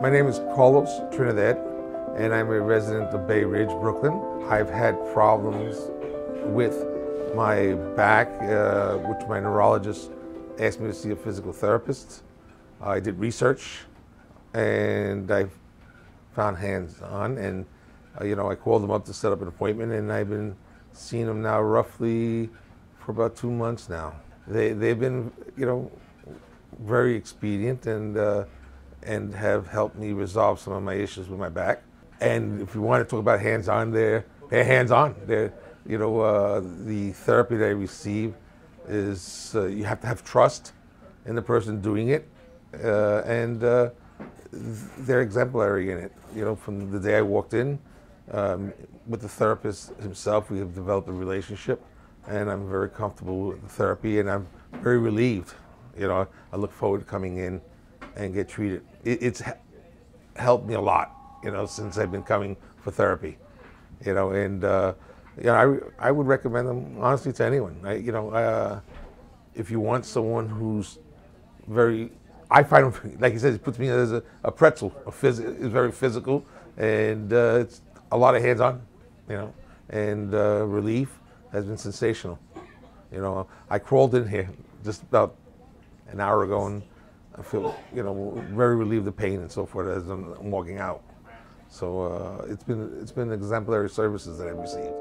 My name is Carlos Trinidad, and I'm a resident of Bay Ridge, Brooklyn. I've had problems with my back, uh, which my neurologist asked me to see a physical therapist. I did research, and I found hands on, and uh, you know I called them up to set up an appointment, and I've been seeing them now roughly for about two months now. They they've been you know very expedient and. Uh, and have helped me resolve some of my issues with my back. And if you want to talk about hands-on, they're, they're hands-on. They're, you know, uh, the therapy that I receive is uh, you have to have trust in the person doing it, uh, and uh, they're exemplary in it. You know, from the day I walked in um, with the therapist himself, we have developed a relationship, and I'm very comfortable with the therapy, and I'm very relieved. You know, I look forward to coming in and get treated. It, it's helped me a lot, you know, since I've been coming for therapy, you know, and uh, you know, I, I would recommend them honestly to anyone. I, you know, uh, if you want someone who's very, I find him, like he says, he puts me as a, a pretzel. A phys- is very physical, and uh, it's a lot of hands-on, you know, and uh, relief has been sensational. You know, I crawled in here just about an hour ago and I feel, you know, very relieved of pain and so forth as I'm walking out. So uh, it's been it's been exemplary services that I've received.